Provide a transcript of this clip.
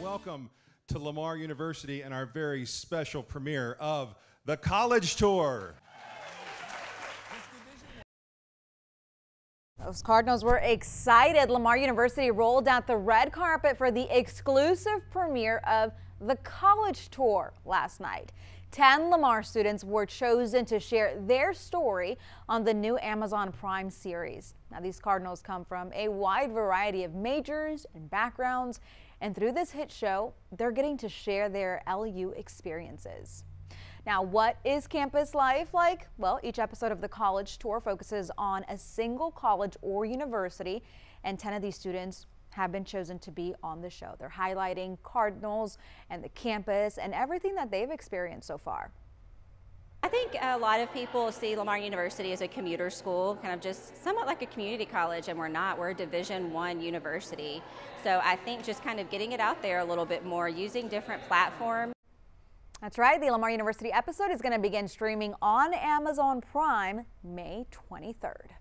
Welcome to Lamar University and our very special premiere of the College Tour. Those Cardinals were excited. Lamar University rolled out the red carpet for the exclusive premiere of the College Tour last night. 10 Lamar students were chosen to share their story on the new Amazon Prime series. Now, these Cardinals come from a wide variety of majors and backgrounds, and through this hit show, they're getting to share their LU experiences. Now, what is campus life like? Well, each episode of the college tour focuses on a single college or university, and 10 of these students have been chosen to be on the show. They're highlighting Cardinals and the campus and everything that they've experienced so far. I think a lot of people see Lamar University as a commuter school, kind of just somewhat like a community college, and we're not. We're a Division One university. So I think just kind of getting it out there a little bit more, using different platforms. That's right. The Lamar University episode is going to begin streaming on Amazon Prime May 23rd.